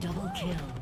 double kill.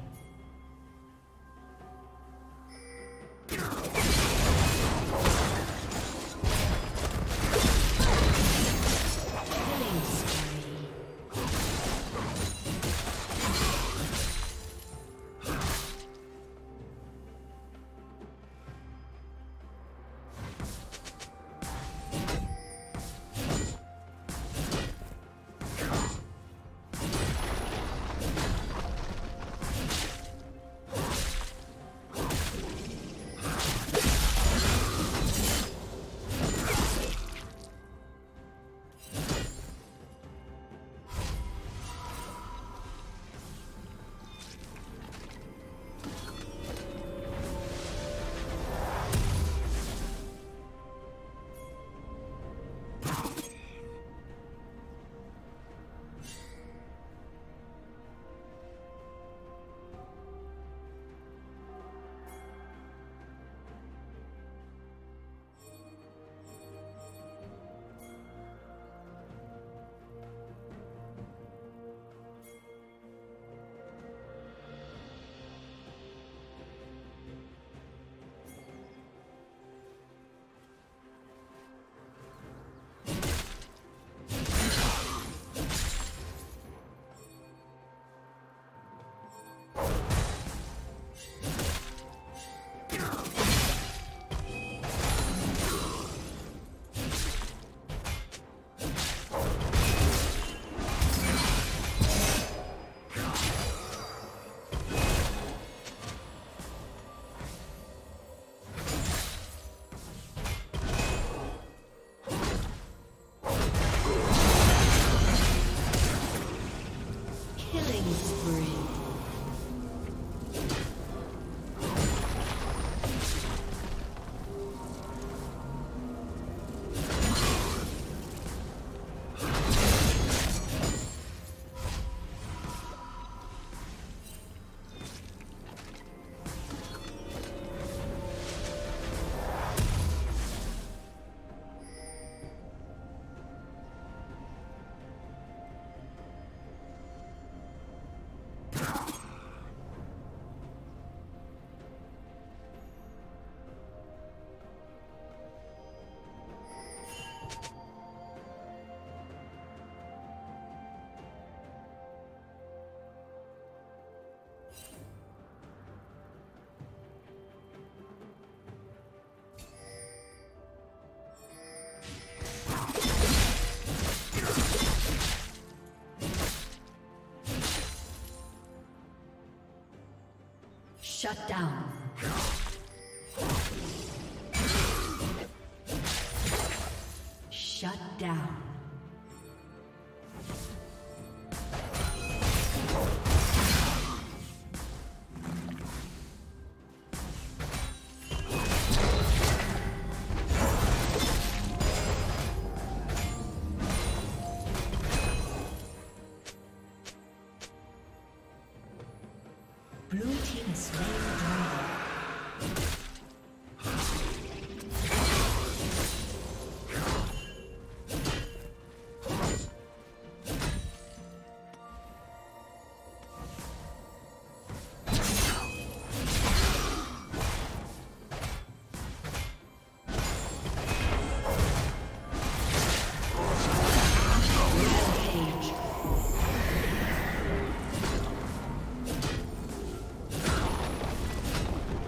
Shut down. Shut down. Blue team is slain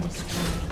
The dragon.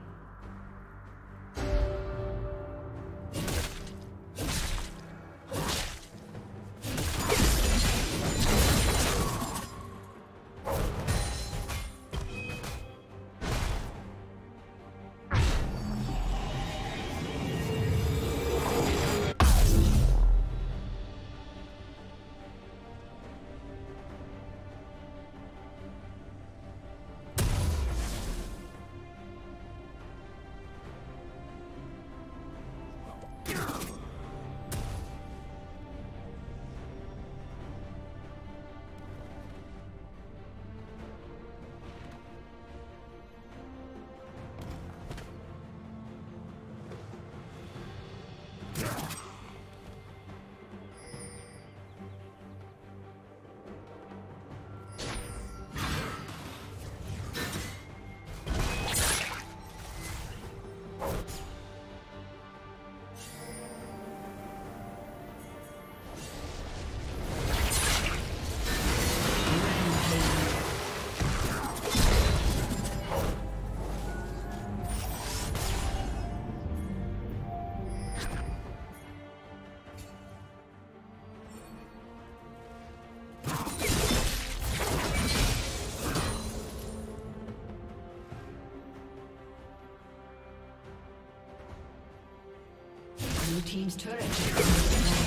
Team's inhibitor